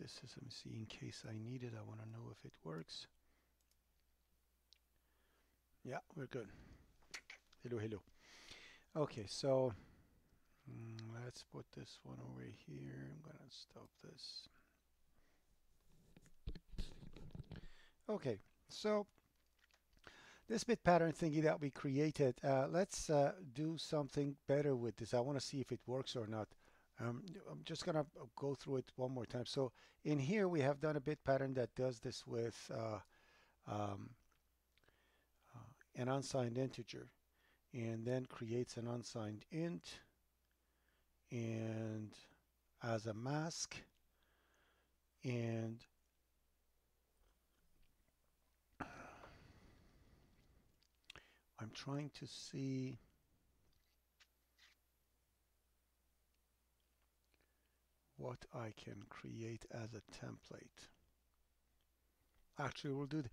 this is, let me see, in case I need it, I want to know if it works. Yeah, we're good. Hello, hello. Okay, so mm, let's put this one over here. I'm gonna stop this. Okay, so this bit pattern thingy that we created, uh, let's uh, do something better with this. I want to see if it works or not. Um, I'm just gonna go through it one more time. So in here we have done a bit pattern that does this with uh, um, uh, an unsigned integer and then creates an unsigned int and as a mask and I'm trying to see what I can create as a template. Actually, we'll do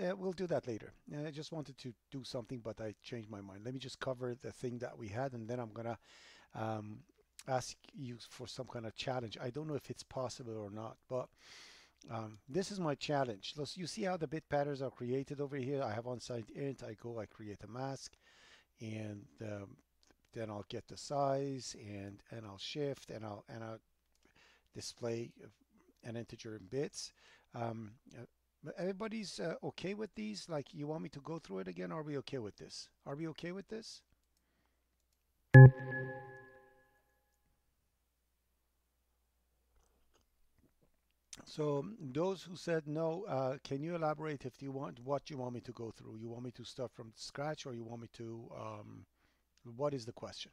uh, we'll do that later. Uh, I just wanted to do something, but I changed my mind. Let me just cover the thing that we had, and then I'm gonna um, ask you for some kind of challenge. I don't know if it's possible or not, but um, this is my challenge. Let's, you see how the bit patterns are created over here. I have unsigned int. I go, I create a mask, and um, then I'll get the size, and and I'll shift, and I'll and I'll display an integer in bits. Um, uh, everybody's uh, okay with these? Like, you want me to go through it again? Are we okay with this? Are we okay with this? So those who said no, uh, can you elaborate if you want what you want me to go through? You want me to start from scratch or you want me to, um, what is the question?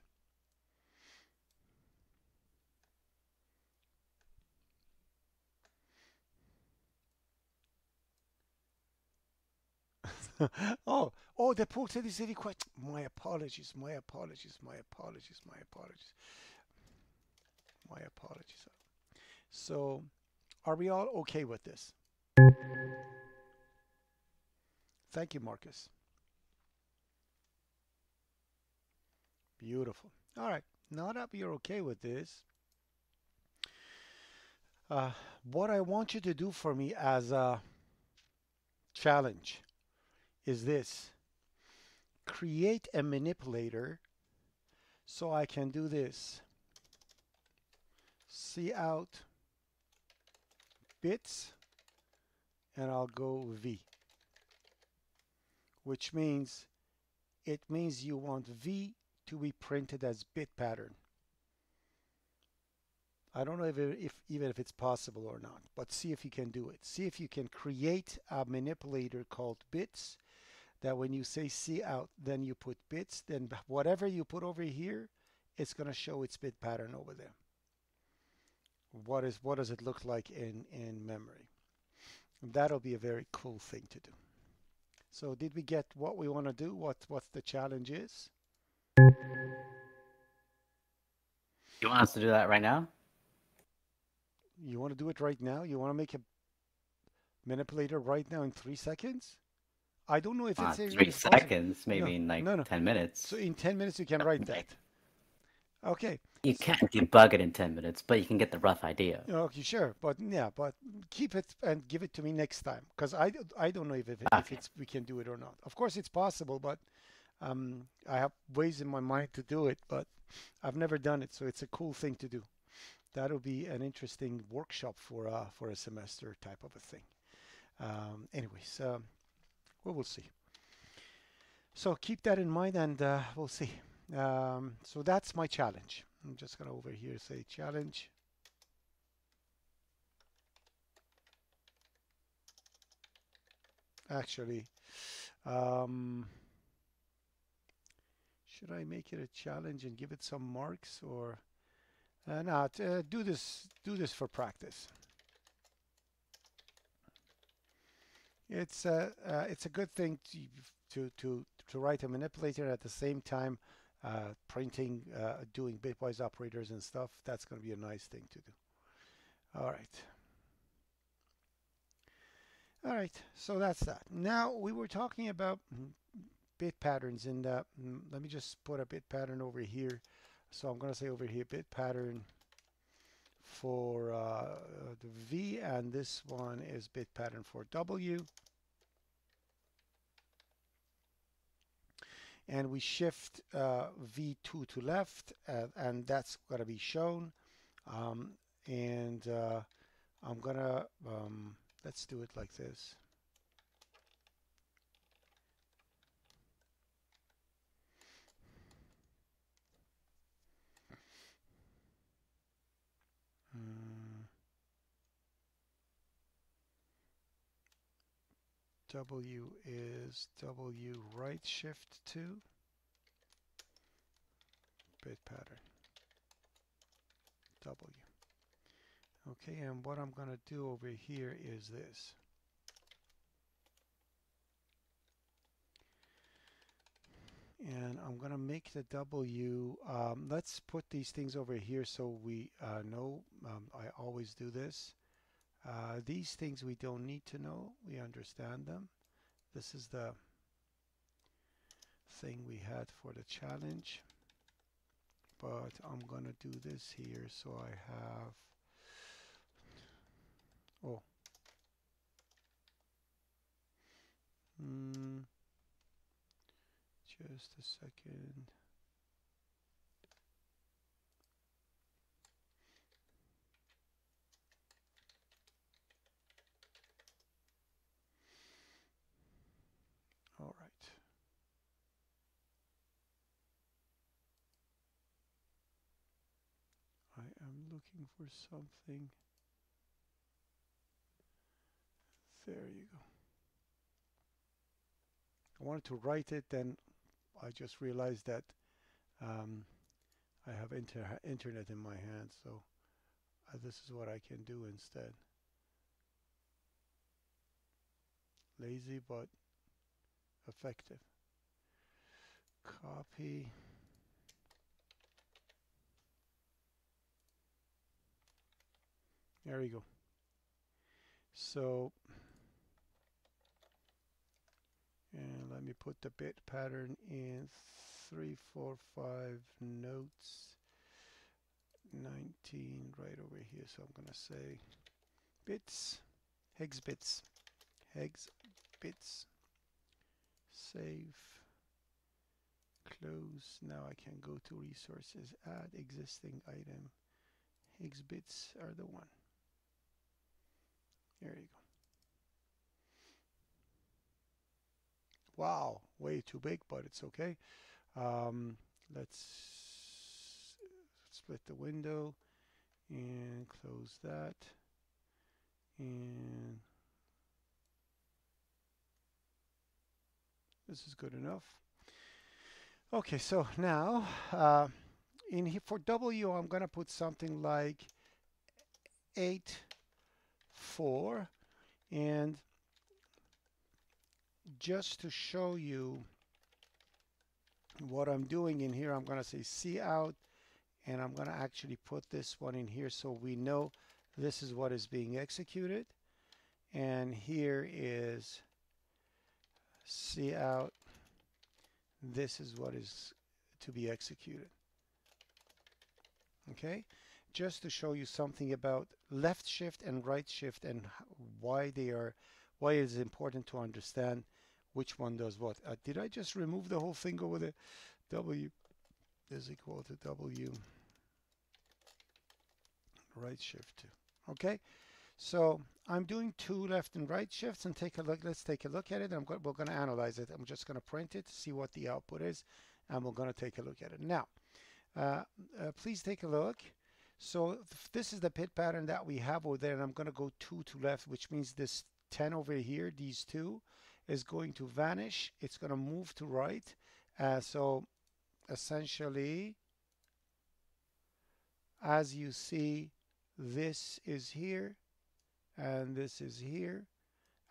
oh, oh, the Port City City quite. My apologies, my apologies, my apologies, my apologies, my apologies. So, are we all okay with this? Thank you, Marcus. Beautiful. All right, now that you're okay with this, uh, what I want you to do for me as a challenge is this. Create a manipulator so I can do this. See out bits and I'll go V which means it means you want V to be printed as bit pattern. I don't know if, if, even if it's possible or not, but see if you can do it. See if you can create a manipulator called bits that when you say see out, then you put bits, then whatever you put over here, it's going to show its bit pattern over there. What is what does it look like in in memory? That'll be a very cool thing to do. So did we get what we want to do? What what the challenge is? You want us to do that right now? You want to do it right now? You want to make a manipulator right now in three seconds? I don't know if uh, it's three seconds, maybe no, in like no, no. ten minutes. So in ten minutes you can write that. Okay. You can't debug it in ten minutes, but you can get the rough idea. Okay, sure, but yeah, but keep it and give it to me next time because I, I don't know if, if, okay. if it's we can do it or not. Of course, it's possible, but um, I have ways in my mind to do it, but I've never done it, so it's a cool thing to do. That'll be an interesting workshop for uh, for a semester type of a thing. Um, anyways. Um, we will see. So keep that in mind and uh, we'll see. Um, so that's my challenge. I'm just going to over here say challenge. Actually, um, should I make it a challenge and give it some marks or uh, not? Uh, do this. Do this for practice. It's a uh, it's a good thing to to to to write a manipulator at the same time uh, printing uh, doing bitwise operators and stuff. That's going to be a nice thing to do. All right. All right so that's that. Now we were talking about bit patterns and mm, let me just put a bit pattern over here. So I'm going to say over here bit pattern for uh, the V and this one is bit pattern for W. And we shift uh, V2 to left uh, and that's going to be shown. Um, and uh, I'm going to, um, let's do it like this. W is W right shift 2 bit pattern W. Okay, and what I'm going to do over here is this. and I'm gonna make the W um, let's put these things over here so we uh, know um, I always do this uh, these things we don't need to know. We understand them. This is the thing we had for the challenge. But I'm gonna do this here so I have oh. Hmm. Just a second. All right. I am looking for something. There you go. I wanted to write it, then I just realized that um, I have inter internet in my hand, so uh, this is what I can do instead. Lazy but effective. Copy. There we go. So and let me put the bit pattern in. 345 notes. 19 right over here. So I'm gonna say bits hex bits hex bits. Save. Close. Now I can go to resources. Add existing item. Hex bits are the one there you go Wow, way too big, but it's okay. Um, let's split the window and close that. And this is good enough. Okay, so now uh, in here for W, I'm going to put something like 8, 4, and just to show you what I'm doing in here, I'm going to say C out and I'm going to actually put this one in here so we know this is what is being executed. And here is C out. This is what is to be executed. Okay, just to show you something about left shift and right shift and why they are, why it is important to understand which one does what. Uh, did I just remove the whole thing over there? W is equal to W right shift. Okay, so I'm doing two left and right shifts and take a look. Let's take a look at it. I'm we're going to analyze it. I'm just going to print it, to see what the output is, and we're going to take a look at it. Now, uh, uh, please take a look. So this is the bit pattern that we have over there, and I'm going to go two to left, which means this 10 over here, these two, is going to vanish. It's going to move to right. Uh, so essentially, as you see, this is here and this is here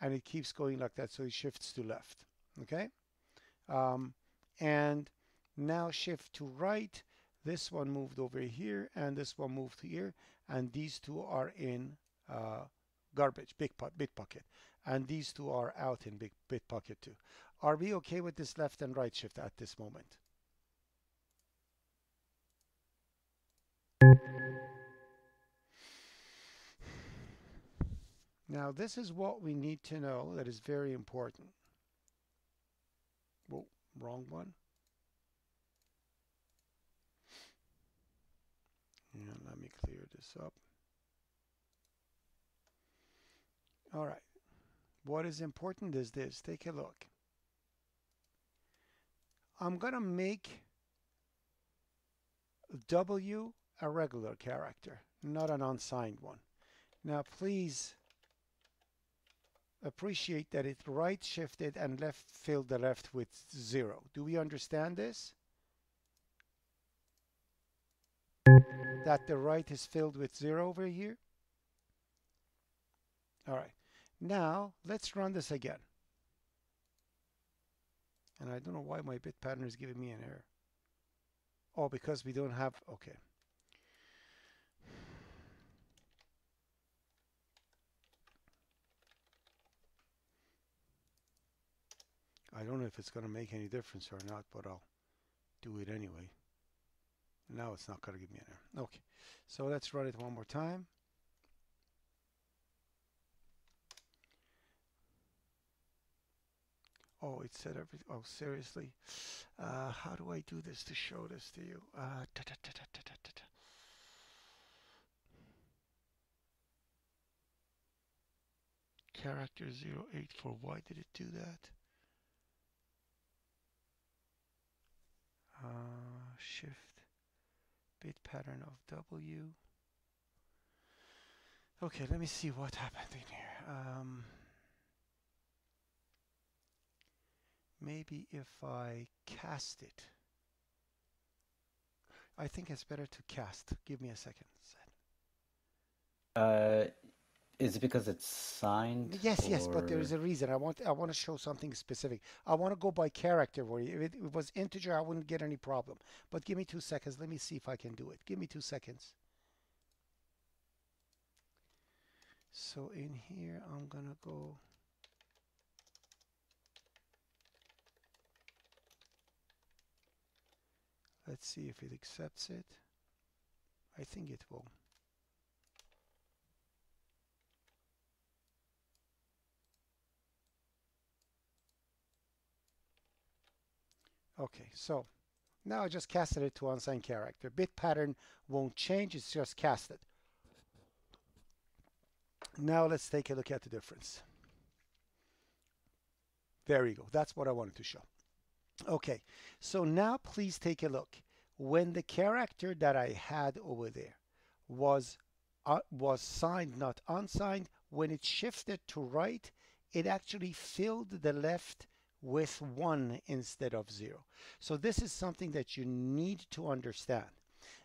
and it keeps going like that. So it shifts to left. Okay. Um, and now shift to right. This one moved over here and this one moved here and these two are in uh, garbage, big pot, Bitbucket and these two are out in big Bitbucket too. Are we okay with this left and right shift at this moment? Now, this is what we need to know that is very important. Whoa, wrong one. And let me clear this up. All right. What is important is this. Take a look. I'm going to make W a regular character, not an unsigned one. Now, please appreciate that it right shifted and left filled the left with zero. Do we understand this? That the right is filled with zero over here? All right. Now, let's run this again. And I don't know why my bit pattern is giving me an error. Oh, because we don't have, okay. I don't know if it's going to make any difference or not, but I'll do it anyway. Now it's not going to give me an error. Okay, so let's run it one more time. Oh, it said everything. Oh, seriously? Uh, how do I do this to show this to you? Uh, da, da, da, Character 084. Why did it do that? Uh, shift bit pattern of W. Okay, let me see what happened in here. Um, maybe if I cast it. I think it's better to cast. Give me a second. Uh, is it because it's signed? Yes, or... yes, but there is a reason. I want I want to show something specific. I want to go by character where if it, it was integer, I wouldn't get any problem. But give me two seconds. Let me see if I can do it. Give me two seconds. So in here, I'm gonna go Let's see if it accepts it. I think it will. Okay, so now I just casted it to unsigned character. Bit pattern won't change, it's just casted. Now let's take a look at the difference. There you go. That's what I wanted to show. Okay, so now please take a look. When the character that I had over there was uh, was signed, not unsigned, when it shifted to right, it actually filled the left with 1 instead of 0. So this is something that you need to understand.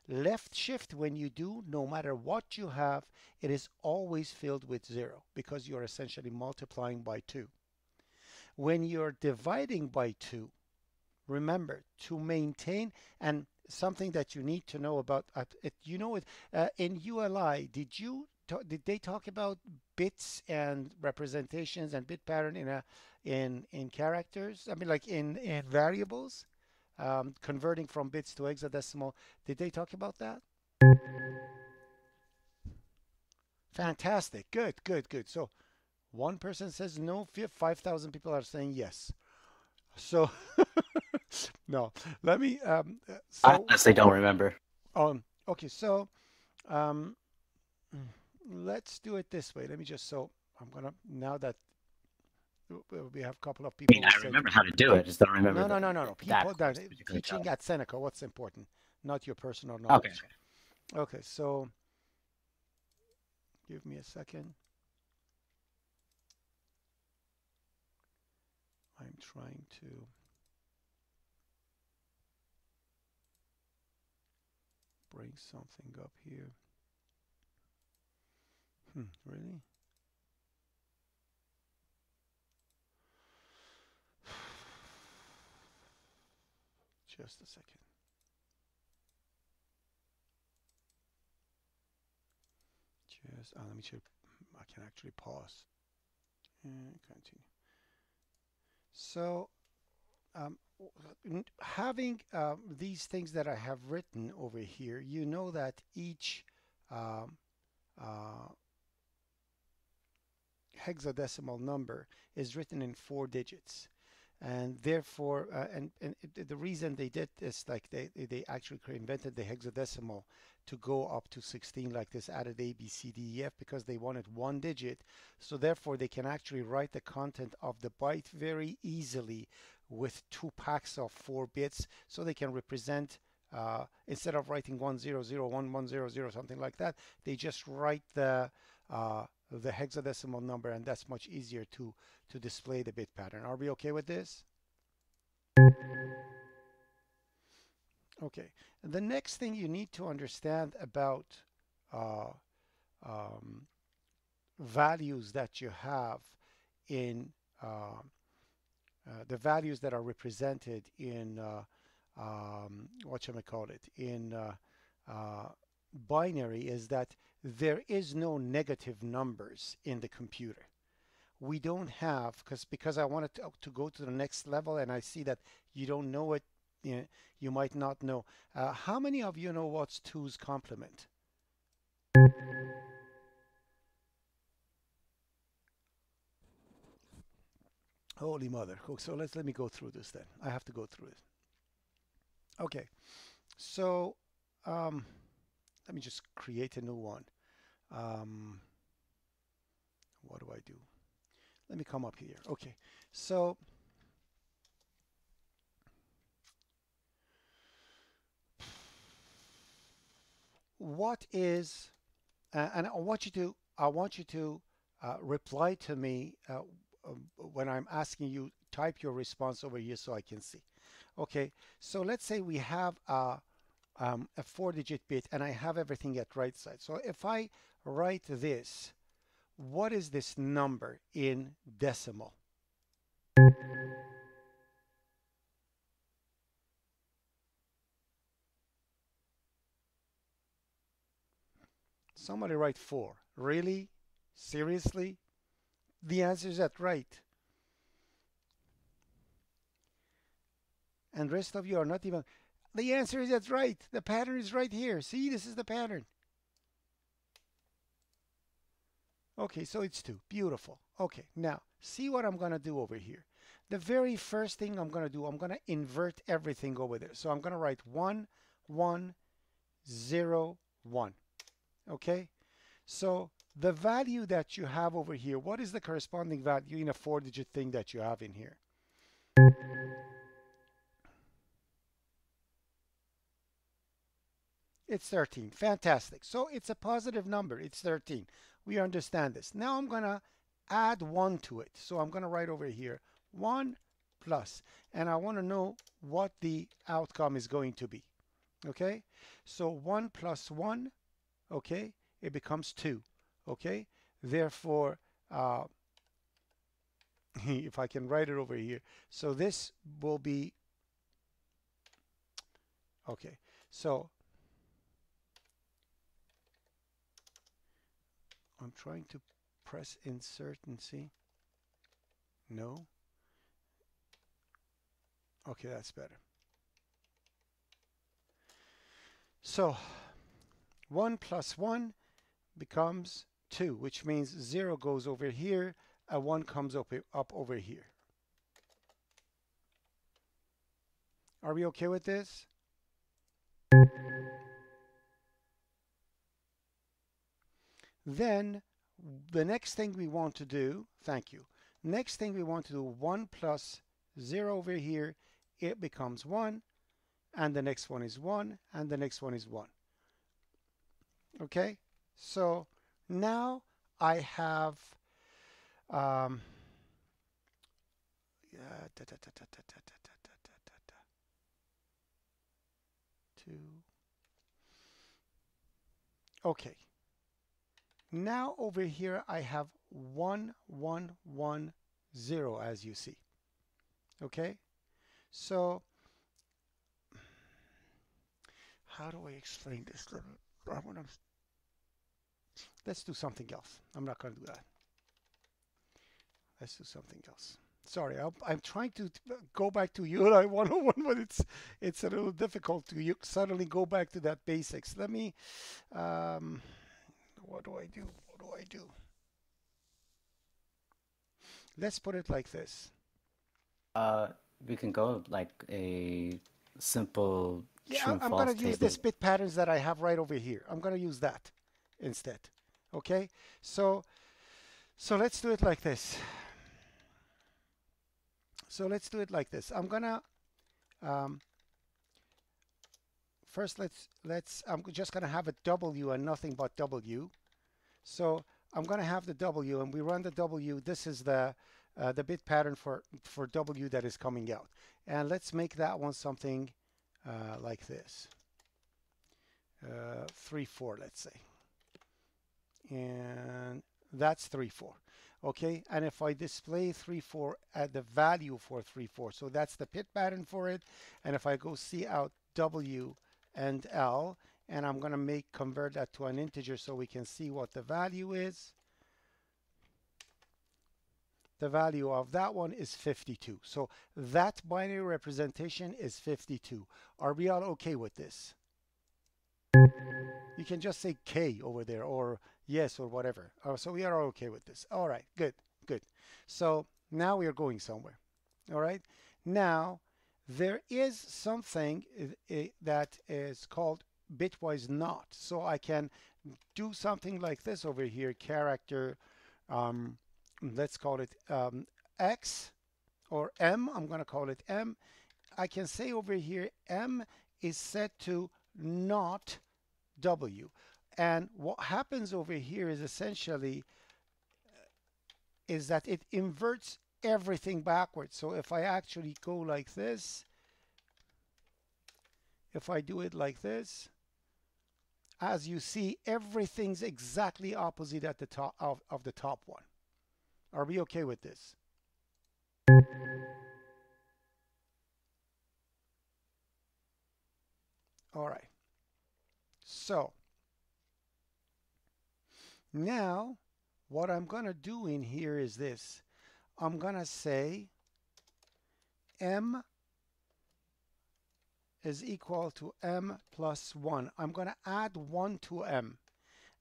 Left shift, when you do, no matter what you have, it is always filled with 0 because you're essentially multiplying by 2. When you're dividing by 2, remember to maintain and something that you need to know about uh, it, you know it uh, in ULI did you did they talk about bits and representations and bit pattern in a in in characters I mean like in in variables um, converting from bits to hexadecimal did they talk about that fantastic good good good so one person says no 5000 people are saying yes so no, let me. Um, uh, so, I honestly don't remember. Um. Okay. So, um, let's do it this way. Let me just. So I'm gonna now that we have a couple of people. I mean, I remember how to do it. I just don't remember. No, no, no, no, no. People that teaching at Seneca. What's important, not your personal knowledge. Okay. Okay. So, give me a second. I'm trying to. bring something up here. Hmm, really? Just a second. Just, uh, let me check. I can actually pause and continue. So, um, having uh, these things that I have written over here, you know that each um, uh, hexadecimal number is written in four digits. And therefore uh, and, and it, the reason they did this like they they actually invented the hexadecimal to go up to 16 like this added a b c d e f because they wanted one digit. So therefore they can actually write the content of the byte very easily with two packs of four bits. So they can represent uh, instead of writing 1001100 something like that they just write the uh, the hexadecimal number and that's much easier to to display the bit pattern. Are we okay with this? Okay. The next thing you need to understand about uh, um, values that you have in uh, uh, the values that are represented in uh, um, what shall I call it? In uh, uh, binary is that there is no negative numbers in the computer. We don't have because because I wanted to, to, go to the next level and I see that you don't know it. You, know, you might not know. Uh, how many of you know what's two's complement? Holy mother. So let's let me go through this then. I have to go through it. Okay. So um, let me just create a new one. Um, what do I do? Let me come up here. Okay. So what is uh, and I want you to I want you to uh, reply to me uh, um, when I'm asking you, type your response over here so I can see. Okay, so let's say we have a, um, a four digit bit and I have everything at right side. So if I write this, what is this number in decimal? Somebody write four. Really? Seriously? The answer is that right. And rest of you are not even. The answer is that's right. The pattern is right here. See, this is the pattern. Okay, so it's two. Beautiful. Okay, now see what I'm going to do over here. The very first thing I'm going to do, I'm going to invert everything over there. So I'm going to write 1, 1, 0, 1. Okay, so the value that you have over here, what is the corresponding value in a four digit thing that you have in here? It's 13. Fantastic. So it's a positive number. It's 13. We understand this. Now I'm going to add 1 to it. So I'm going to write over here 1 plus, and I want to know what the outcome is going to be. Okay? So 1 plus 1, okay, it becomes 2 okay therefore uh, if I can write it over here so this will be okay so I'm trying to press insert and see no okay that's better so 1 plus 1 becomes 2, which means 0 goes over here, and 1 comes up, up over here. Are we okay with this? Then the next thing we want to do, thank you, next thing we want to do 1 plus 0 over here, it becomes 1, and the next one is 1, and the next one is 1. Okay, so now I have um, da, da, da, two. Okay. Now over here I have one, one, one, zero as you see. Okay. So how do I explain this? Let's do something else. I'm not going to do that. Let's do something else. Sorry, i am trying to go back to ULI 101, but it's it's a little difficult to you suddenly go back to that basics. Let me, um, what do I do? What do I do? let's put it like this. Uh, we can go like a simple Yeah, true I- and I'm going to use this bit patterns that I have right over here. I'm going to use that instead. Okay, so so let's do it like this. So let's do it like this. I'm gonna um, first let's let's I'm just gonna have a W and nothing but W. So I'm gonna have the W and we run the W. This is the uh, the bit pattern for for W that is coming out. And let's make that one something uh, like this. Uh, 3 4 let's say. And that's 3 4 okay and if I display 3 4 at the value for 3 4 so that's the bit pattern for it and if I go see out W and L and I'm gonna make convert that to an integer so we can see what the value is the value of that one is 52 so that binary representation is 52 are we all okay with this you can just say K over there or yes or whatever. Uh, so we are all okay with this. All right, good, good. So now we are going somewhere. All right. Now there is something uh, uh, that is called bitwise not. So I can do something like this over here, character, um, let's call it um, X or M. I'm going to call it M. I can say over here M is set to not W. And what happens over here is essentially is that it inverts everything backwards. So if I actually go like this, if I do it like this, as you see, everything's exactly opposite at the top of, of the top one. Are we okay with this? All right. So now what I'm going to do in here is this. I'm going to say m is equal to m plus 1. I'm going to add 1 to m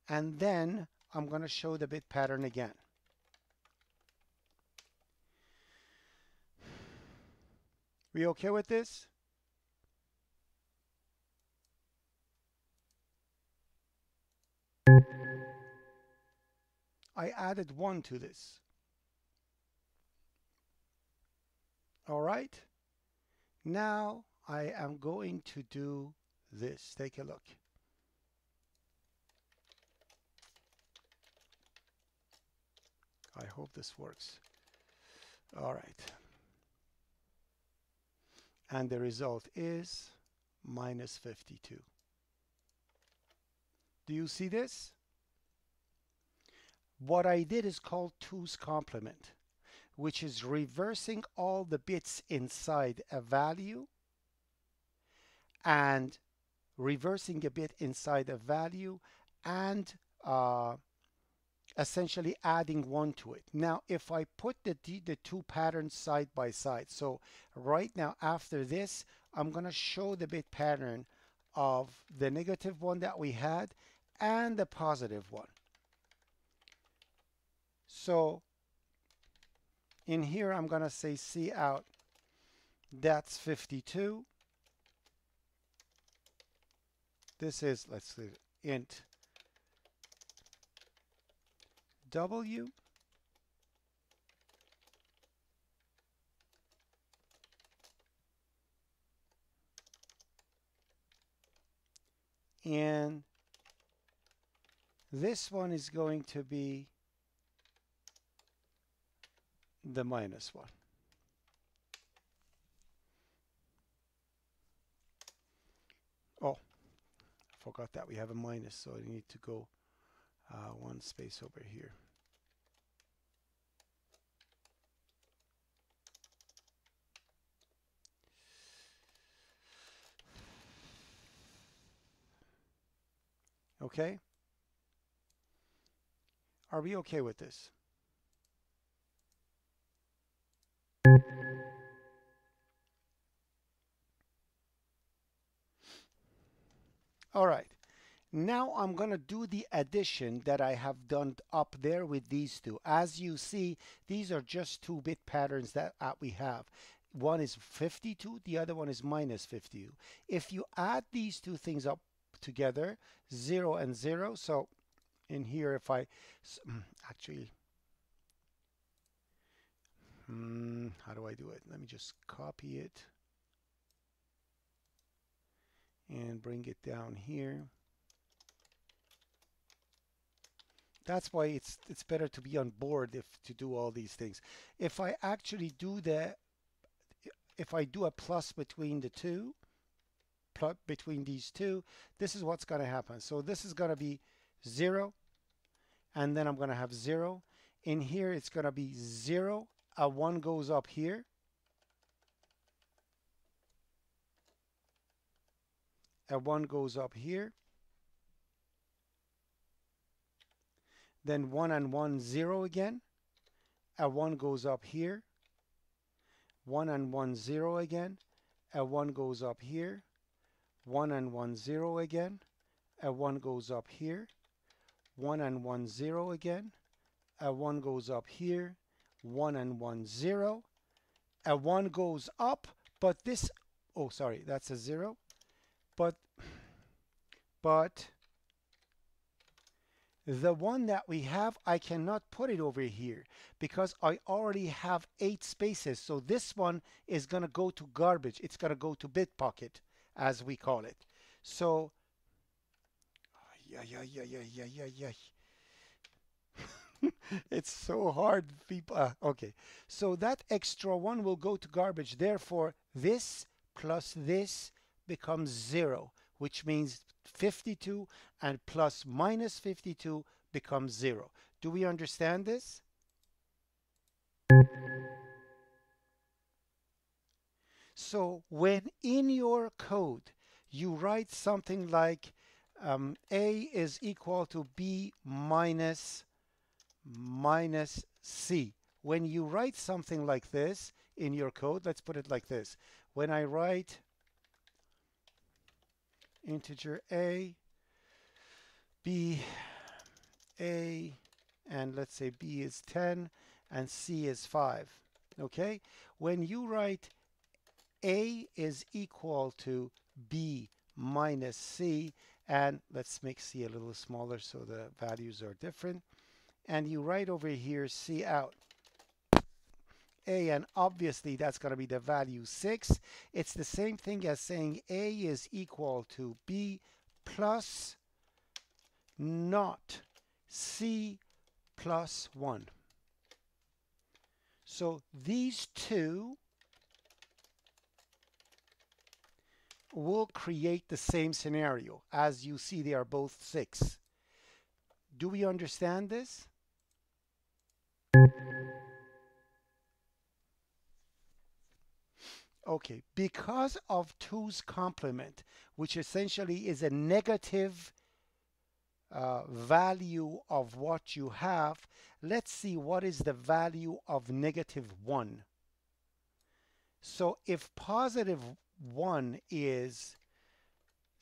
and then I'm going to show the bit pattern again. We okay with this? I added 1 to this. All right. Now I am going to do this. Take a look. I hope this works. All right. And the result is minus 52. Do you see this? What I did is called 2's complement, which is reversing all the bits inside a value and reversing a bit inside a value and uh, essentially adding one to it. Now, if I put the, the two patterns side by side, so right now after this, I'm going to show the bit pattern of the negative one that we had and the positive one. So in here, I'm going to say C out. That's 52. This is, let's see, int W. And this one is going to be the minus one. Oh, I forgot that we have a minus, so I need to go uh, one space over here. Okay? Are we okay with this? All right. Now I'm going to do the addition that I have done up there with these two. As you see, these are just two bit patterns that uh, we have. One is 52, the other one is minus 52. If you add these two things up together, 0 and 0, so in here if I, actually, hmm, how do I do it? Let me just copy it and bring it down here. that's why it's it's better to be on board if to do all these things. If I actually do the if I do a plus between the two, between these two, this is what's going to happen. So this is going to be 0, and then I'm going to have 0. In here, it's going to be 0. A 1 goes up here. A 1 goes up here. then 1 and 1 0 again. A 1 goes up here. 1 and 1 0 again. A 1 goes up here. 1 and 1 0 again. A 1 goes up here. 1 and 1 0 again. A 1 goes up here 1 and 1 0 a 1 goes up but this oh sorry that's a 0 but but the one that we have, I cannot put it over here because I already have eight spaces. So this one is going to go to garbage. It's going to go to Bitbucket, as we call it. So, yeah, yeah, yeah, yeah, yeah, yeah, yeah. it's so hard, people. Uh, okay, so that extra one will go to garbage. Therefore, this plus this becomes zero, which means 52 and plus minus 52 becomes 0. Do we understand this? So when in your code you write something like um, A is equal to B minus minus C. When you write something like this in your code, let's put it like this. When I write integer a, b, a, and let's say b is 10 and c is 5. Okay? When you write a is equal to b minus c, and let's make c a little smaller so the values are different, and you write over here c out a and obviously that's going to be the value 6. It's the same thing as saying A is equal to B plus not C plus 1. So these two will create the same scenario. As you see, they are both 6. Do we understand this? Okay, because of 2's complement, which essentially is a negative uh, value of what you have, let's see what is the value of negative 1. So if positive 1 is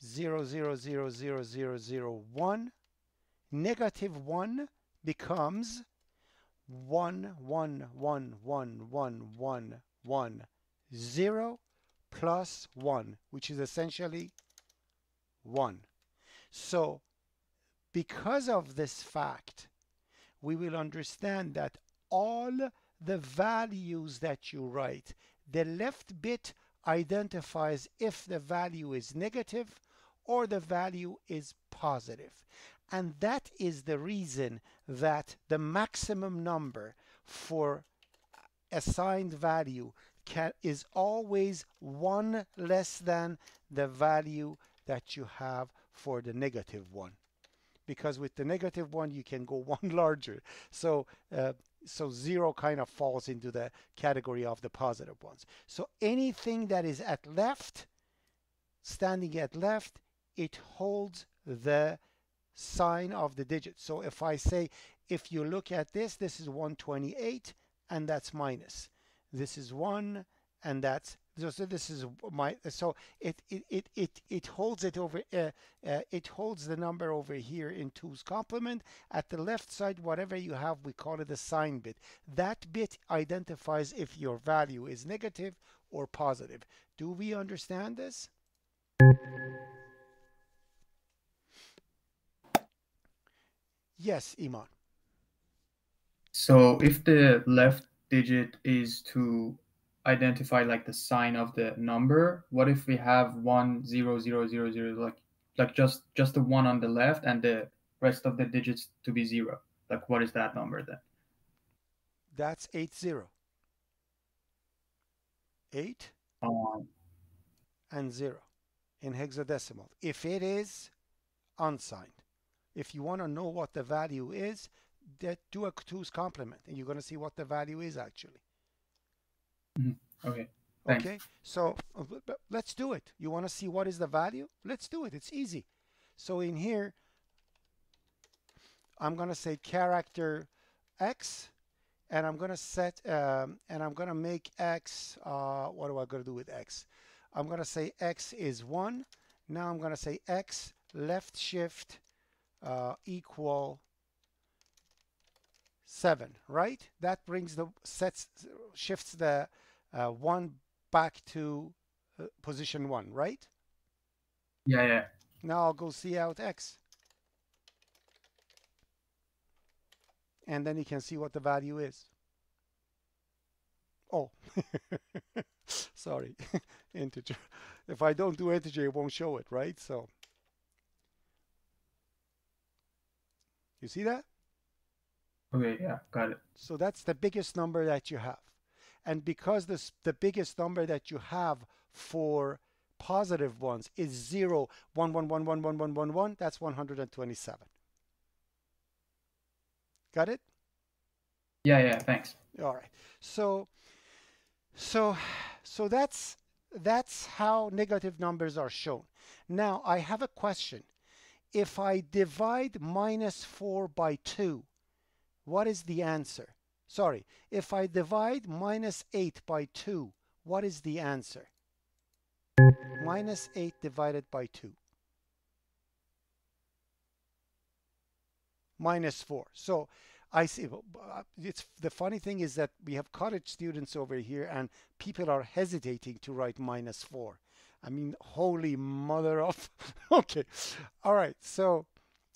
0, 0, 0, 0, 0, 0, 1, negative 1 becomes 1, 1, 1, 1, 1, 1, 1, 0 plus 1, which is essentially 1. So because of this fact, we will understand that all the values that you write, the left bit identifies if the value is negative or the value is positive. And that is the reason that the maximum number for assigned value can, is always one less than the value that you have for the negative one. Because with the negative one, you can go one larger. So, uh, so zero kind of falls into the category of the positive ones. So anything that is at left, standing at left, it holds the sign of the digit. So if I say, if you look at this, this is 128 and that's minus. This is 1 and that's So this is my so it it it it, it holds it over uh, uh, it holds the number over here in two's complement at the left side whatever you have we call it a sign bit that bit identifies if your value is negative or positive do we understand this yes Iman. So if the left digit is to identify like the sign of the number what if we have one zero zero zero zero like like just just the one on the left and the rest of the digits to be zero? Like what is that number then? That's eight zero. Eight? Um, and zero in hexadecimal. If it is unsigned if you want to know what the value is that do a two's complement and you're going to see what the value is actually Mm-hmm. Okay. Thanks. Okay. So let's do it. You want to see what is the value? Let's do it. It's easy. So in here, I'm going to say character X and I'm going to set, um, and I'm going to make X, uh, what do I got to do with X? I'm going to say X is 1. Now I'm going to say X left shift uh, equal 7, right? That brings the, sets, shifts the uh, 1 back to uh, position 1, right? Yeah, yeah. Now I'll go see out X. And then you can see what the value is. Oh, sorry, integer. If I don't do integer, it won't show it, right? So, you see that? Okay, yeah, got it. So that's the biggest number that you have. And because this, the biggest number that you have for positive ones is 0, 1, 1, 1, 1, 1, 1, 1, 1, that's 127. Got it? Yeah, yeah, thanks. All right. So, so, so that's, that's how negative numbers are shown. Now, I have a question. If I divide minus 4 by 2, what is the answer? Sorry, if I divide minus 8 by 2, what is the answer? Minus 8 divided by 2. Minus 4. So I see. Uh, it's the funny thing is that we have college students over here, and people are hesitating to write minus four. I mean, holy mother of. okay, all right. So,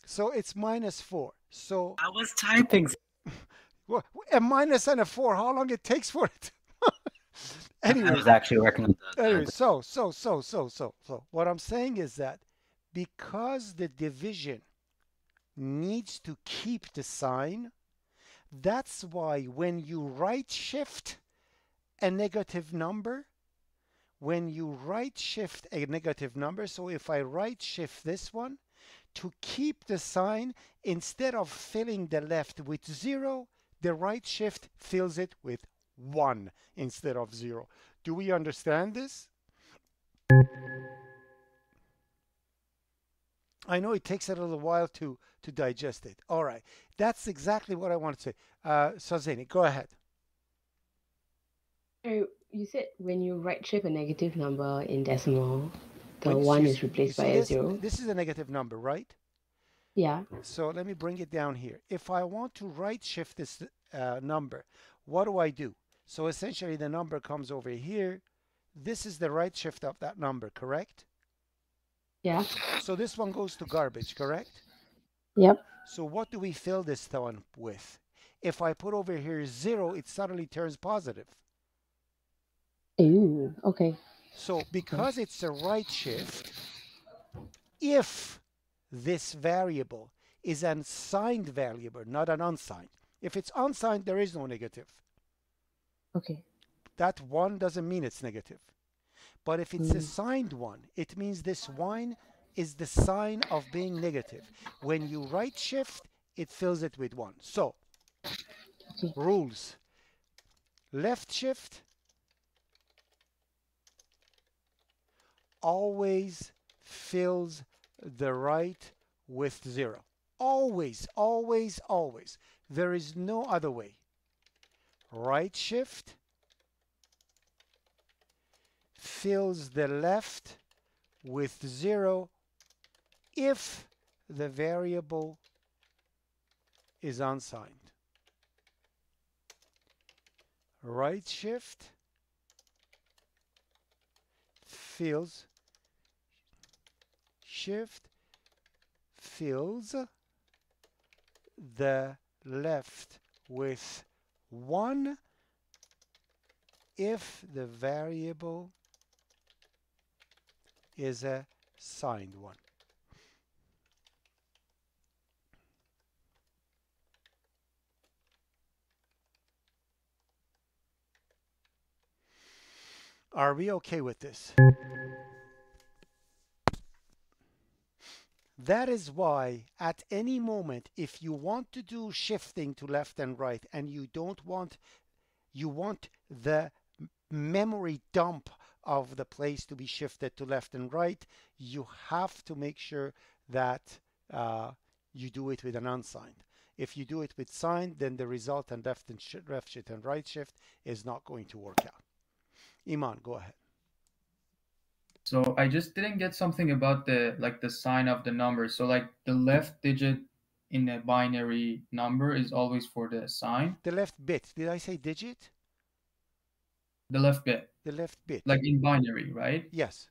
so it's minus four. So I was typing. a minus and a four, how long it takes for it? anyway, I was actually working on that. Anyway, so, so, so, so, so, so, what I'm saying is that because the division needs to keep the sign, that's why when you right shift a negative number, when you right shift a negative number, so if I right shift this one, to keep the sign, instead of filling the left with zero, the right shift fills it with 1 instead of 0. Do we understand this? I know it takes a little while to, to digest it. All right. That's exactly what I want to say. Uh, Sazeni, go ahead. So you said when you right shift a negative number in decimal, the when one is replaced by this, a zero. This is a negative number, right? Yeah. So let me bring it down here. If I want to right shift this uh, number, what do I do? So essentially the number comes over here. This is the right shift of that number, correct? Yeah. So this one goes to garbage, correct? Yep. So what do we fill this one with? If I put over here zero, it suddenly turns positive. Ooh, okay. So because it's a right shift, if this variable is an signed variable, not an unsigned. If it's unsigned, there is no negative. Okay. That one doesn't mean it's negative. But if it's mm. a signed one, it means this one is the sign of being negative. When you right shift, it fills it with one. So, okay. rules. Left shift always fills the right with zero. Always, always, always. There is no other way. Right shift fills the left with 0 if the variable is unsigned. Right shift fills shift fills the left with 1 if the variable is a signed one. Are we okay with this? That is why at any moment, if you want to do shifting to left and right and you don't want, you want the memory dump of the place to be shifted to left and right, you have to make sure that uh, you do it with an unsigned. If you do it with signed, then the result and left and sh left shift and right shift is not going to work out. Iman, go ahead. So I just didn't get something about the like the sign of the number. So like the left digit in a binary number is always for the sign. The left bit. Did I say digit? The left bit. The left bit. Like in binary, right? Yes.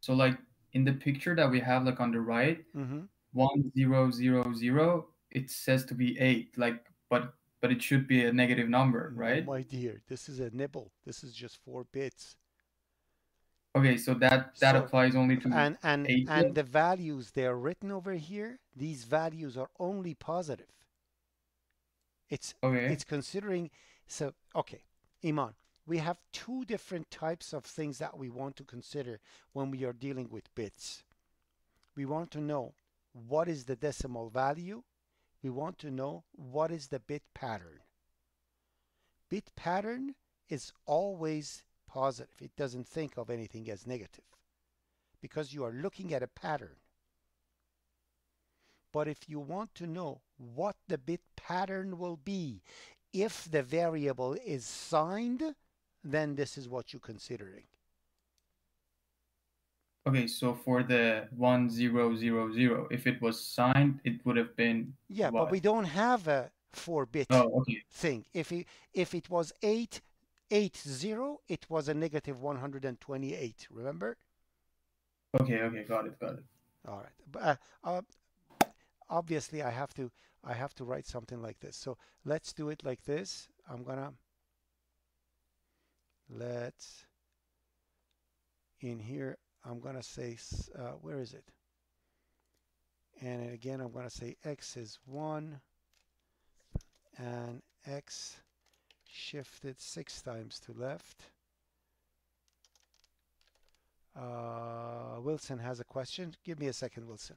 So like in the picture that we have like on the right, Mm-hmm. one zero zero zero, it says to be eight. Like but but it should be a negative number, right? My dear, this is a nibble. This is just four bits. Okay, so that that So- applies only to And and and the values they are written over here, these values are only positive. It's okay. it's considering so okay, Iman, we have two different types of things that we want to consider when we are dealing with bits. We want to know what is the decimal value. We want to know what is the bit pattern. Bit pattern is always positive. It doesn't think of anything as negative because you are looking at a pattern. But if you want to know what the bit pattern will be if the variable is signed, then this is what you're considering. Okay, so for the one zero zero zero, if it was signed, it would have been Yeah, but we don't have a 4-bit oh okay. thing. If it, if it was 8, 8, 0, it was a negative 128, remember? Okay, okay, got it, got it. All right. But uh, uh, obviously, I have to I have to write something like this. So let's do it like this. I'm gonna let's in here. I'm gonna say uh, where is it? And again, I'm gonna say x is one, and x shifted six times to left. Uh, Wilson has a question. Give me a second, Wilson.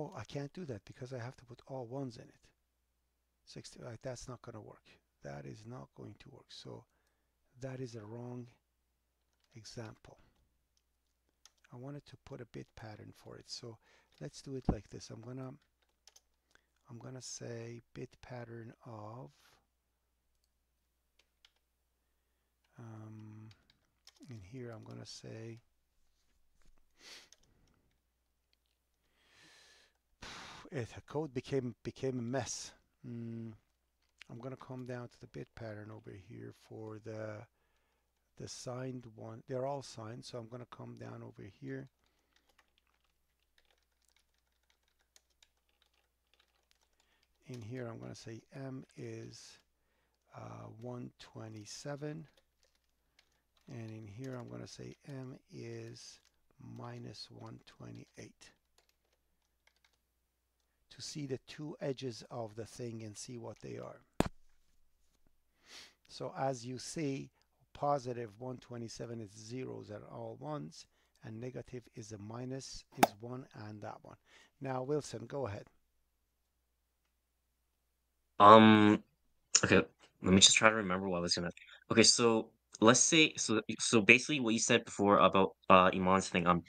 Oh, I can't do that because I have to put all ones in it. 60, right, that's not going to work. That is not going to work. So that is a wrong example. I wanted to put a bit pattern for it. So let's do it like this. I'm gonna I'm gonna say bit pattern of um, in here I'm gonna say it code became became a mess. Mm, I'm gonna come down to the bit pattern over here for the the signed one. They're all signed, so I'm gonna come down over here. In here, I'm gonna say M is uh, 127, and in here, I'm gonna say M is minus 128 to see the two edges of the thing and see what they are. So as you see, positive 127 is zeros and all ones, and negative is a minus is one and that one. Now, Wilson, go ahead. Um, okay, let me just try to remember what I was gonna. Okay, so let's say so so basically what you said before about uh Iman's thing. Um,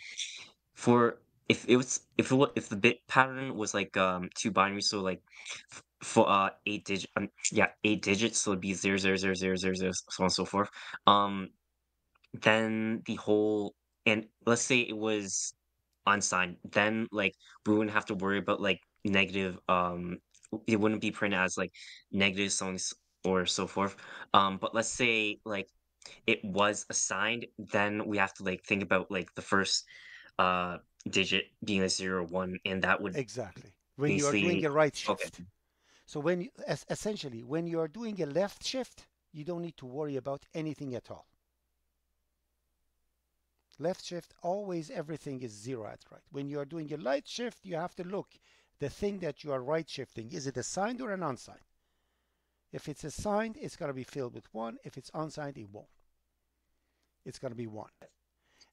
for if it was if it if the bit pattern was like um two binary, so like f- for uh eight digit um yeah eight digits, so it'd be zero zero zero zero zero zero so on and so forth. Um, then the whole and let's say it was unsigned, then like we wouldn't have to worry about like negative um it wouldn't be printed as like negative songs or so forth. Um, but let's say like it was assigned, then we have to like think about like the first uh digit being a zero one, and that would Exactly. When you are doing a right okay. shift. So when you, es- essentially, when you are doing a left shift, you don't need to worry about anything at all. Left shift, always everything is zero at right. When you are doing a light shift, you have to look the thing that you are right shifting. Is it assigned or an unsigned? If it's assigned, it's going to be filled with one. If it's unsigned, it won't. It's going to be one.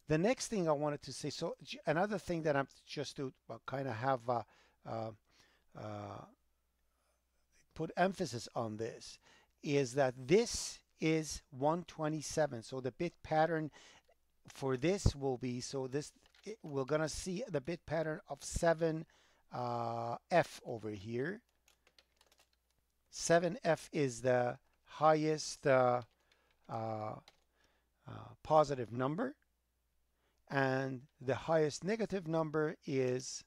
The next thing I wanted to say, so another thing that I'm just to kind of have uh, uh, uh, put emphasis on this is that this is 127. So the bit pattern for this will be so this it, we're gonna see the bit pattern of 7 uh, F over here. 7F is the highest uh, uh, uh, positive number and the highest negative number is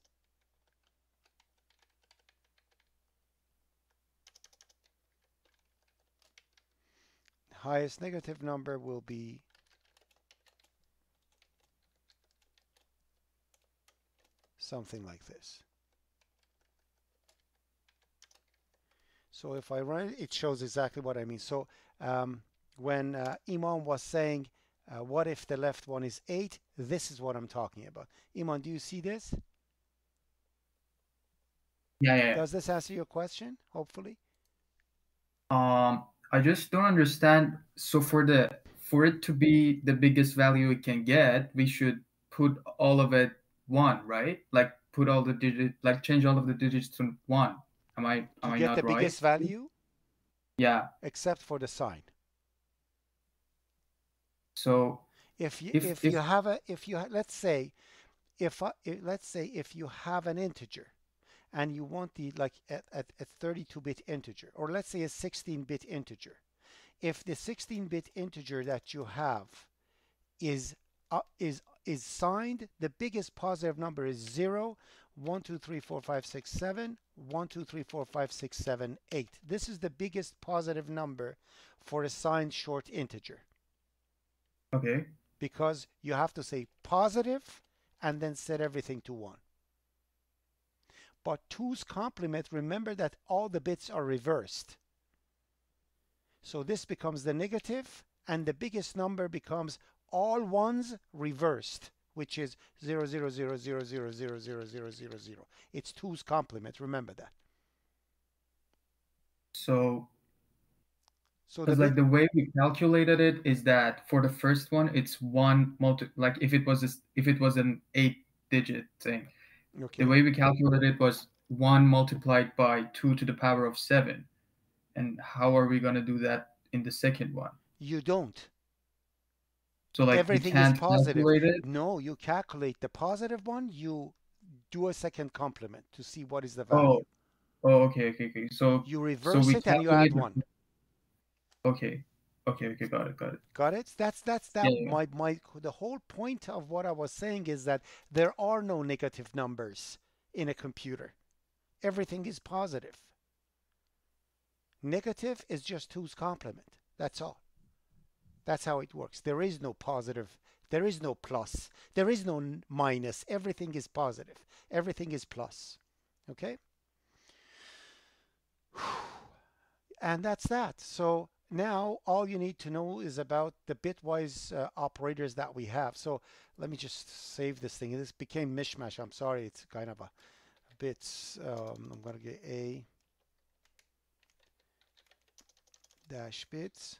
highest negative number will be something like this. So if I run it, it shows exactly what I mean. So um, when uh, Iman was saying, uh, what if the left one is 8? This is what I'm talking about. Iman, do you see this? Yeah, yeah. Does this answer your question, hopefully? Um, I just don't understand. So for the for it to be the biggest value it can get, we should put all of it one, right? Like put all the digit, like change all of the digits to one. Am I am To I get not the right? biggest value, Yeah. except for the sign. So If you If- if, if- you have a if you let's say if, let's say if you have an integer and you want the like a 32-bit integer or let's say a 16-bit integer if the 16-bit integer that you have is uh, is is signed the biggest positive number is 0 1 2 3 4 5 6 7 1 2 3 4 5 6 7 8 this is the biggest positive number for a signed short integer okay. because you have to say positive and then set everything to 1. But 2's complement, remember that all the bits are reversed. So this becomes the negative and the biggest number becomes all ones reversed, which is 0, 0, 0, 0, 0, 0, 0, 0, 0, 0. It's 2's complement, remember that. So So the like the way we calculated it is that for the first one it's one multi like if it was a, if it was an eight digit thing okay, the way we calculated it was one multiplied by two to the power of seven and how are we going to do that in the second one you don't. so like Everything is positive. it No, you calculate the positive one, you do a second complement to see what is the oh. value. oh oh okay okay okay so You reverse we it and you add one. Okay okay okay got it got it Got it? That's that's that. Yeah, yeah. My my the whole point of what I was saying is that there are no negative numbers in a computer. Everything is positive. Negative is just two's complement. That's all. That's how it works. There is no positive. There is no plus. There is no minus. Everything is positive. Everything is plus. Okay? And that's that. So now all you need to know is about the bitwise uh, operators that we have. So let me just save this thing. This became mishmash. I'm sorry. It's kind of a, bits. Um, I'm going to get a dash bits.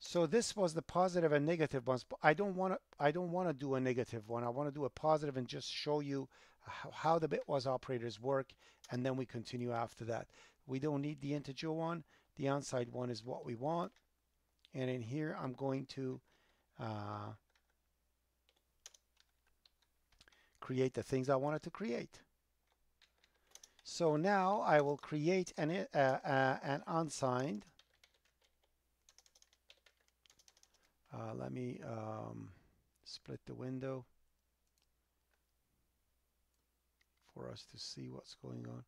So this was the positive and negative ones. But I don't want to. I don't want to do a negative one. I want to do a positive and just show you how, how the bitwise operators work, and then we continue after that. We don't need the integer one. The unsigned one is what we want. And in here, I'm going to uh, create the things I wanted to create. So now I will create an, uh, uh, an unsigned. Uh, let me um, split the window for us to see what's going on.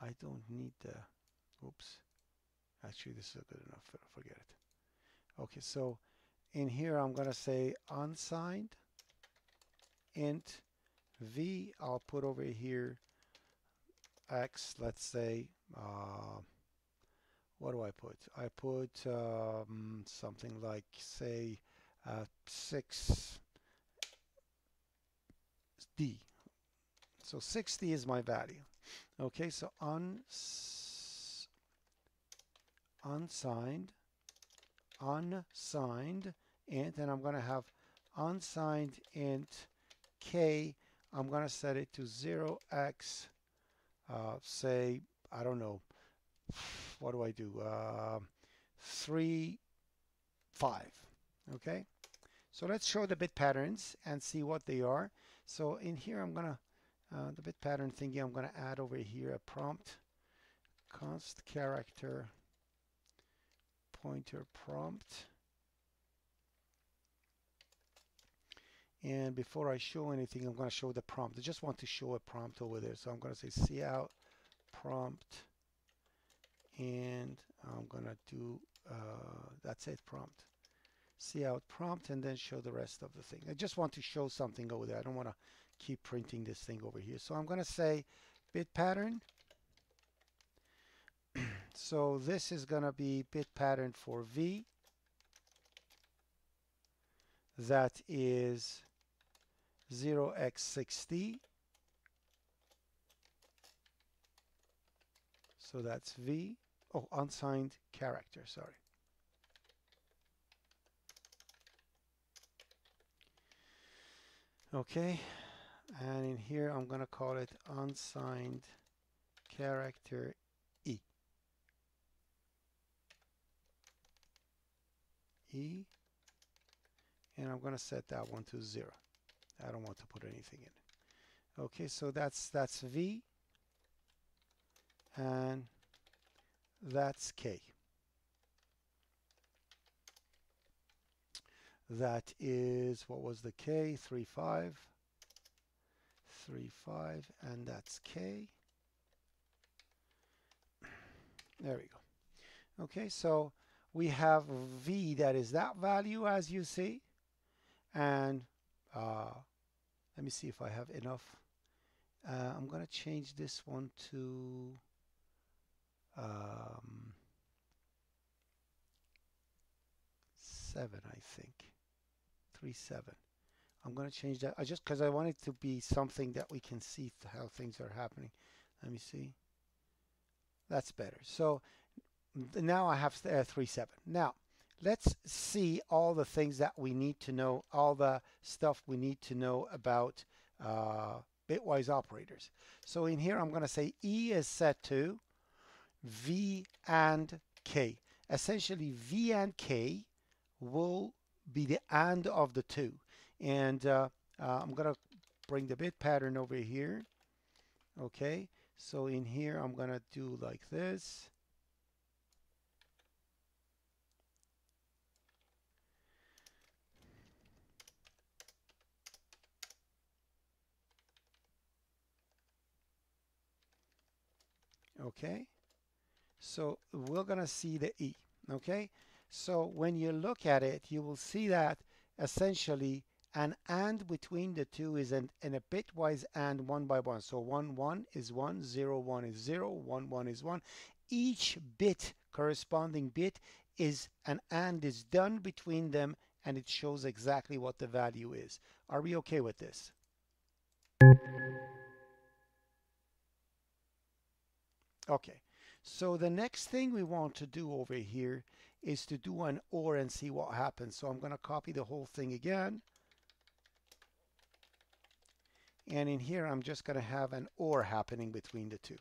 I don't need the, oops, actually this is good enough, forget it. Okay, so in here I'm going to say unsigned int v, I'll put over here x, let's say, uh, what do I put? I put um, something like, say, uh, 6d. So 60 is my value. Okay, so uns unsigned, unsigned int, and I'm going to have unsigned int k. I'm going to set it to 0x, uh, say, I don't know, what do I do? Uh, 3, 5. Okay, so let's show the bit patterns and see what they are. So in here, I'm going to uh, the bit pattern thingy, I'm going to add over here a prompt const character pointer prompt. And before I show anything, I'm going to show the prompt. I just want to show a prompt over there. So I'm going to say see out prompt. And I'm going to do, uh, that's it, prompt. See out prompt and then show the rest of the thing. I just want to show something over there. I don't want to keep printing this thing over here. So I'm going to say bit pattern. So this is going to be bit pattern for V. That is 0x60. So that's V. Oh, unsigned character, sorry. Okay, and in here I'm going to call it unsigned character E and I'm going to set that one to 0. I don't want to put anything in. Okay, so that's that's V and that's K. That is, what was the K? 3, 5. 3, 5, and that's K. There we go. Okay, so we have V that is that value as you see. And uh, let me see if I have enough. Uh, I'm going to change this one to um, 7, I think. 3, 7. I'm going to change that. I just because I want it to be something that we can see how things are happening. Let me see. That's better. So now I have uh, 3, 7. Now, let's see all the things that we need to know, all the stuff we need to know about uh, bitwise operators. So in here, I'm going to say E is set to V and K. Essentially, V and K will be the AND of the two. And uh, uh, I'm going to bring the bit pattern over here. Okay, so in here, I'm going to do like this. Okay, so we're to see the E. Okay, so when you look at it, you will see that essentially an AND between the two is an, in a bitwise AND one by one. So 1, 1 is 1, 0, 1 is 0, 1, 1 is 1. Each bit, corresponding bit, is an AND is done between them and it shows exactly what the value is. Are we okay with this? Okay, So the next thing we want to do over here is to do an OR and see what happens. So I'm going to copy the whole thing again. And in here, I'm just going to have an OR happening between the two.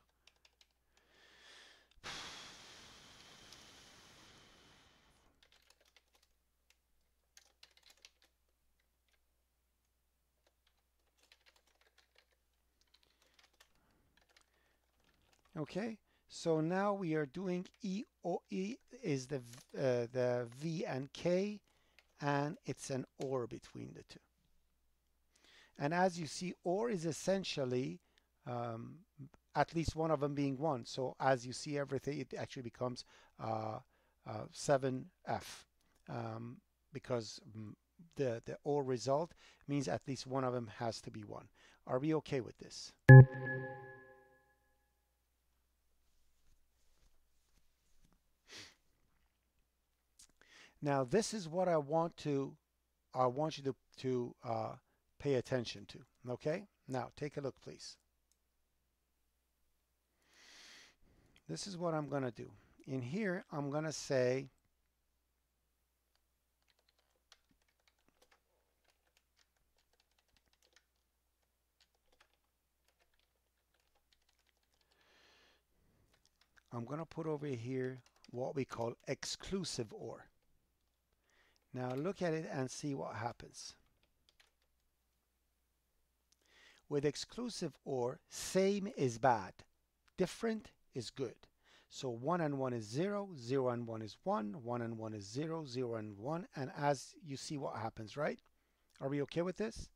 Okay, so now we are doing E O E is the uh, the V and K, and it's an OR between the two. And as you see, OR is essentially um, at least one of them being one. So as you see everything, it actually becomes uh, uh, 7F um, because mm, the, the OR result means at least one of them has to be one. Are we okay with this? Now this is what I want to, I want you to, to uh, pay attention to. Okay? Now take a look, please. This is what I'm going to do. In here, I'm going to say I'm going to put over here what we call exclusive OR. Now look at it and see what happens. With exclusive OR, same is bad, different is good. So 1 and 1 is 0, 0 and 1 is 1, 1 and 1 is 0, 0 and 1, and as you see what happens, right? Are we okay with this?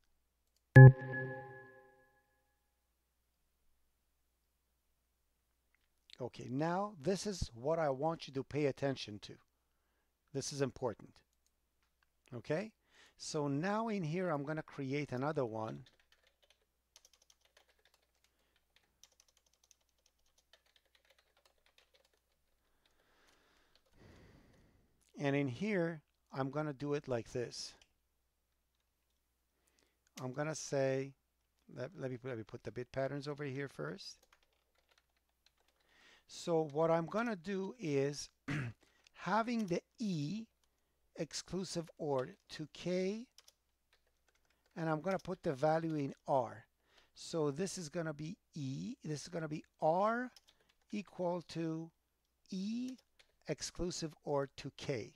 Okay, now this is what I want you to pay attention to. This is important. Okay, so now in here I'm going to create another one And in here, I'm going to do it like this. I'm going to say, let, let, me, let me put the bit patterns over here first. So what I'm going to do is having the E exclusive OR to K, and I'm going to put the value in R. So this is going to be E, this is going to be R equal to E exclusive OR to k.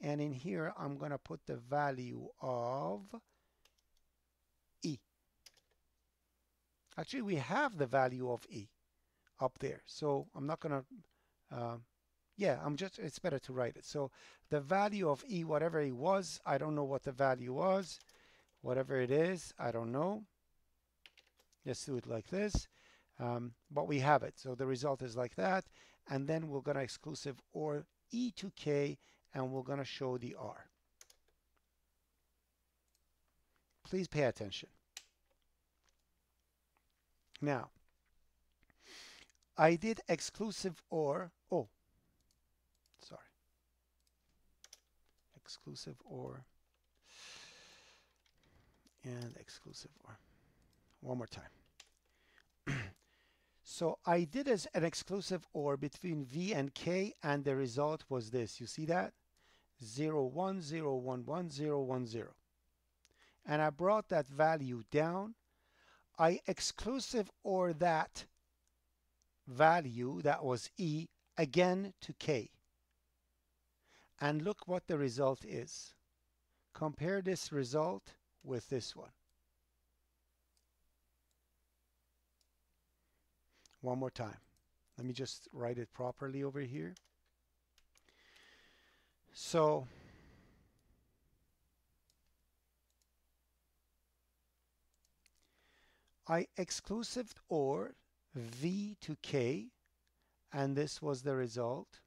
And in here, I'm going to put the value of e. Actually, we have the value of e up there. So I'm not going to, uh, yeah, I'm just, it's better to write it. So the value of e, whatever it was, I don't know what the value was. Whatever it is, I don't know. Let's do it like this. Um, but we have it. So the result is like that and then we're going to exclusive or e to k and we're going to show the r. Please pay attention. Now, I did exclusive or, oh, sorry, exclusive or and exclusive or. One more time. So I did as an exclusive OR between V and K and the result was this. You see that? 0, 1, 0, 1, 1, 0, 1, 0. And I brought that value down. I exclusive OR that value that was E again to K. And look what the result is. Compare this result with this one. one more time. Let me just write it properly over here. So I exclusive or V to K and this was the result.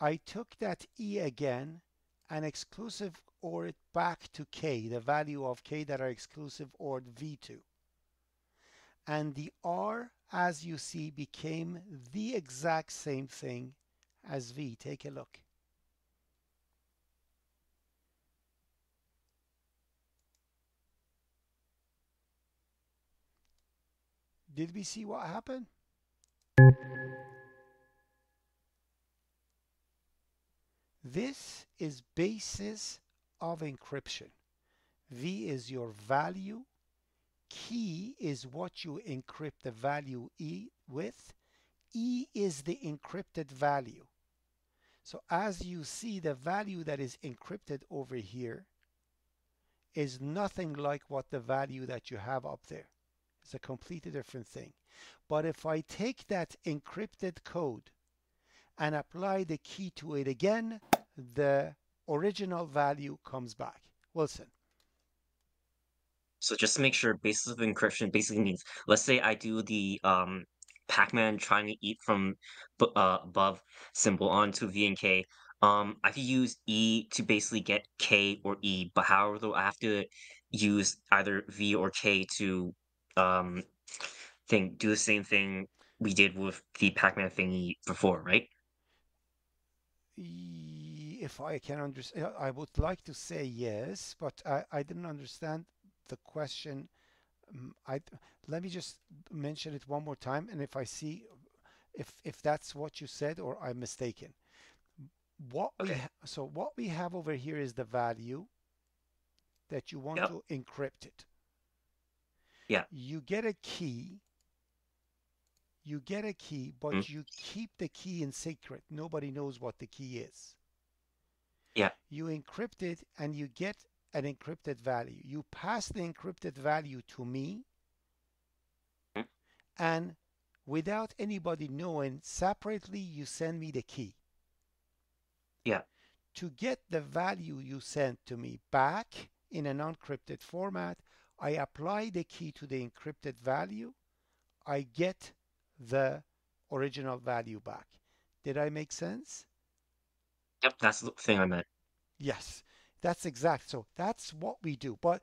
I took that E again and exclusive or it back to K, the value of K that are exclusive or V2 and the R as you see became the exact same thing as V. Take a look. Did we see what happened? This is basis of encryption. V is your value. Key is what you encrypt the value E with. E is the encrypted value. So as you see, the value that is encrypted over here is nothing like what the value that you have up there. It's a completely different thing. But if I take that encrypted code and apply the key to it again, the original value comes back. Wilson. So just to make sure, basis of encryption basically means, let's say I do the um, Pac-Man trying to eat from uh, above symbol onto V and K. Um, I could use E to basically get K or E, but however, though, I have to use either V or K to um, thing do the same thing we did with the Pac-Man thingy before, right? If I can understand, I would like to say yes, but I, I didn't understand the question. Um, I let me just mention it one more time, and if I see if if that's what you said or I'm mistaken. What okay. we so what we have over here is the value that you want yep. to encrypt it. Yeah. You get a key. You get a key, but mm. you keep the key in secret. Nobody knows what the key is. Yeah. You encrypt it and you get an encrypted value. You pass the encrypted value to me, mm. and without anybody knowing, separately you send me the key. Yeah. To get the value you sent to me back in an unencrypted format, I apply the key to the encrypted value. I get the original value back. Did I make sense? Yep, that's the thing I meant. Yes. That's exact. So that's what we do. But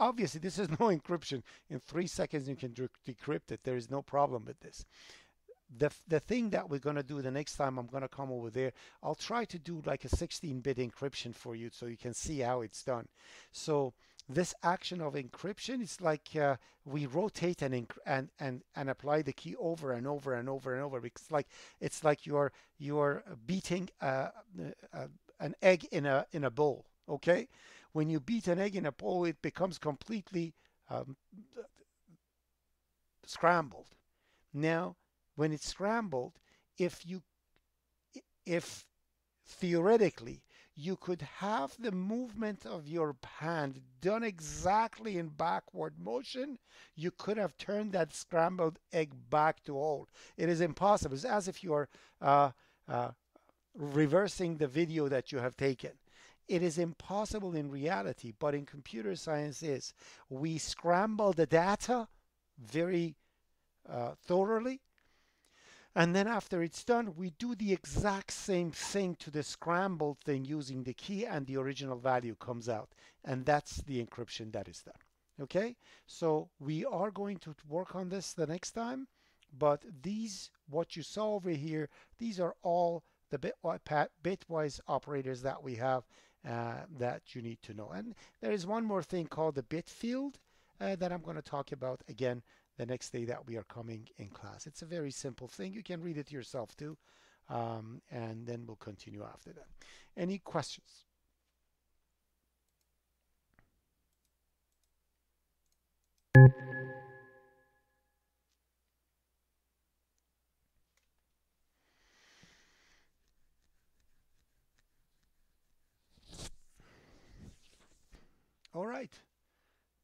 obviously, this is no encryption. In three seconds, you can decrypt it. There is no problem with this. The, the thing that we're going to do the next time I'm going to come over there, I'll try to do like a 16-bit encryption for you so you can see how it's done. So this action of encryption is like uh, we rotate and, and and and apply the key over and over and over and over. It's like it's like you're you're beating uh, uh, an egg in a in a bowl okay? When you beat an egg in a bowl, it becomes completely um, scrambled. Now, when it's scrambled, if you, if theoretically you could have the movement of your hand done exactly in backward motion, you could have turned that scrambled egg back to old. It is impossible. It's as if you are uh, uh, reversing the video that you have taken. It is impossible in reality, but in computer science is. We scramble the data very uh, thoroughly. And then after it's done, we do the exact same thing to the scrambled thing using the key and the original value comes out. And that's the encryption that is done. Okay, so we are going to work on this the next time. But these, what you saw over here, these are all the bitwise operators that we have uh, that you need to know. And there is one more thing called the bit field uh, that I'm going to talk about again the next day that we are coming in class. It's a very simple thing. You can read it yourself too. Um, and then we'll continue after that. Any questions? All right.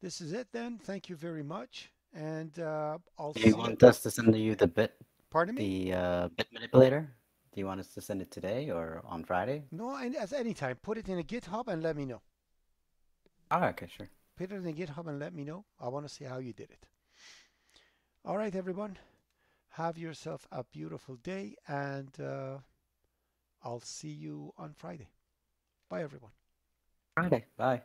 This is it then. Thank you very much. And uh, I'll Do you want us to send you the bit? Pardon me? The uh, bit manipulator? Do you want us to send it today or on Friday? No, at any time. Put it in a GitHub and let me know. Oh, okay, sure. Put it in a GitHub and let me know. I want to see how you did it. All right, everyone. Have yourself a beautiful day, and uh, I'll see you on Friday. Bye, everyone. Friday. Bye.